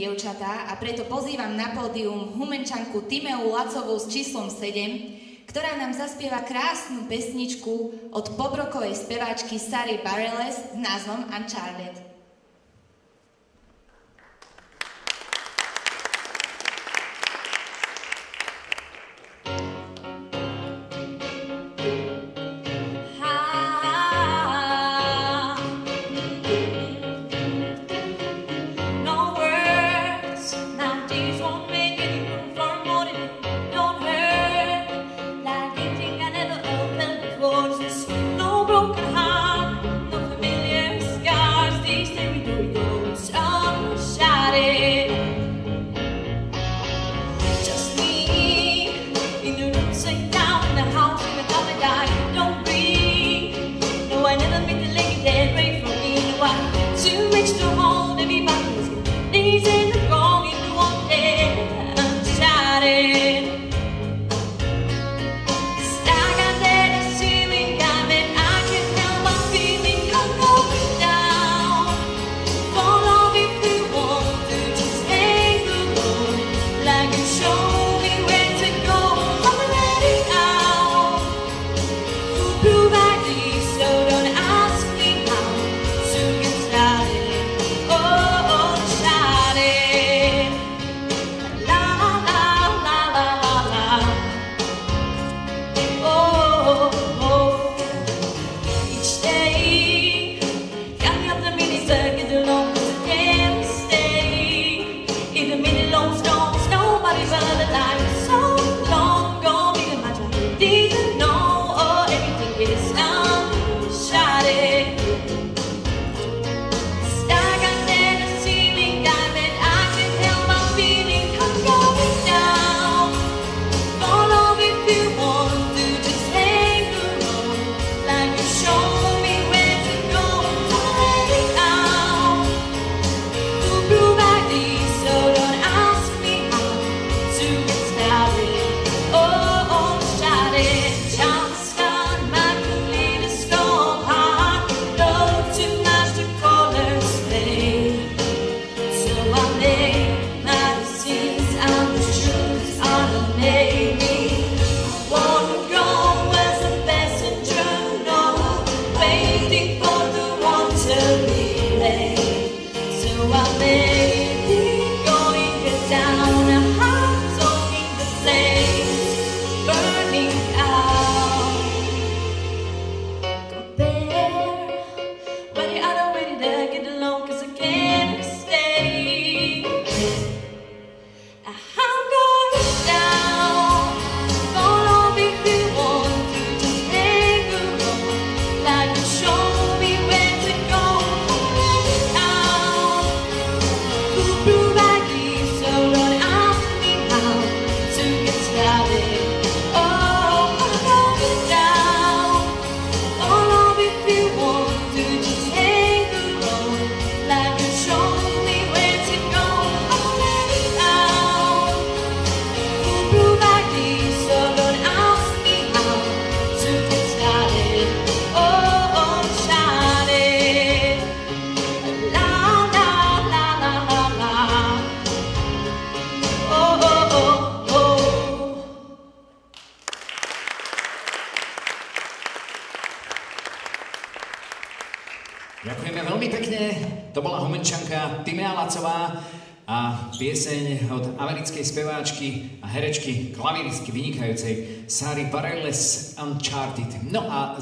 dievčatá a preto pozývam na pódium humenčanku Timeu Lacovú s číslom 7, ktorá nám zaspieva krásnu pesničku od pobrokovej speváčky Sary Bareilles s názvom Uncharted. My name. Ďakujeme veľmi pekne. To bola humenčanka Timea Lacová a pieseň od americkej speváčky a herečky, klaviristky vynikajúcej Sary Bareilles Uncharted. No a